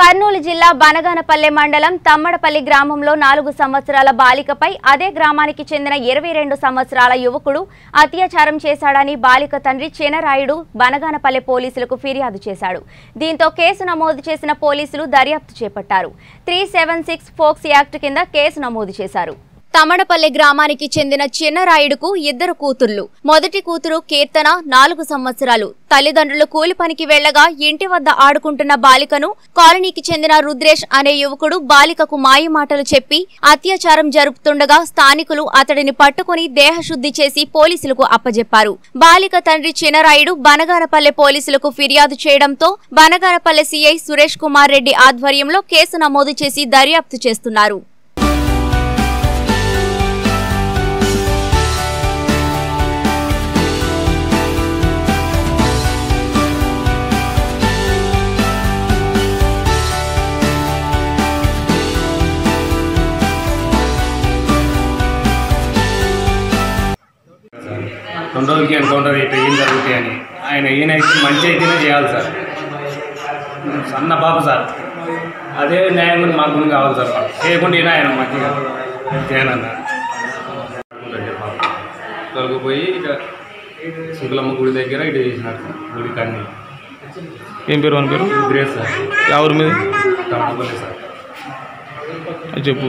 కర్నూలు జిల్లా బనగానపల్లె మండలం తమ్మడపల్లి గ్రామంలో నాలుగు సంవత్సరాల బాలికపై అదే గ్రామానికి చెందిన ఇరవై రెండు సంవత్సరాల యువకుడు అత్యాచారం చేశాడని బాలిక తండ్రి చినరాయుడు బనగానపల్లె పోలీసులకు ఫిర్యాదు చేశాడు. దీంతో కేసు నమోదు చేసిన పోలీసులు దర్యాప్తు చేపట్టారు. Three seven six POCSO act కింద కేసు నమోదు చేశారు. తమడపల్లి గ్రామానికి చెందిన చిన్నరాయుడుకు ఇద్దరు కూతుర్లు. మొదటి కూతురు కీర్తన నాలుగు సంవత్సరాలు. తల్లిదండ్రులు కూలి పనికి వెళ్ళగా ఇంటి వద్ద ఆడుకుంటున్న బాలికను కాలనీకి చెందిన రుద్రేష్ అనే యువకుడు బాలికకు మాయమాటలు చెప్పి అత్యాచారం జరుపుతుండగా స్థానికులు అతడిని పట్టుకుని దేహశుద్ధి చేసి పోలీసులకు అప్పజెప్పారు. బాలిక తండ్రి చినరాయుడు బనగానపల్లె పోలీసులకు ఫిర్యాదు చేయడంతో బనగానపల్లె సీఐ సురేష్ కుమార్ రెడ్డి ఆధ్వర్యంలో కేసు నమోదు చేసి దర్యాప్తు చేస్తున్నారు. రెండు రోజులకి ఎన్కౌంటర్ అయితే ఏం జరుగుతాయి అని ఆయన ఈయన అయితే మంచి అయితేనే చేయాలి సార్. సన్న బాబు సార్. అదే న్యాయం మాకు కూడా కావాలి సార్. మాకు. చేయకుండా ఈయన ఆయన మంచిగా చేయనన్నా తొలగిపోయి ఇక శుక్లమ్మ గుడి దగ్గర ఇటు చేసినారు సార్ గుడి కన్నీ. ఏం పేరు అని పేరు? Grace sir. ఎవరి మీద? తప్పకుండా సార్. చెప్పు.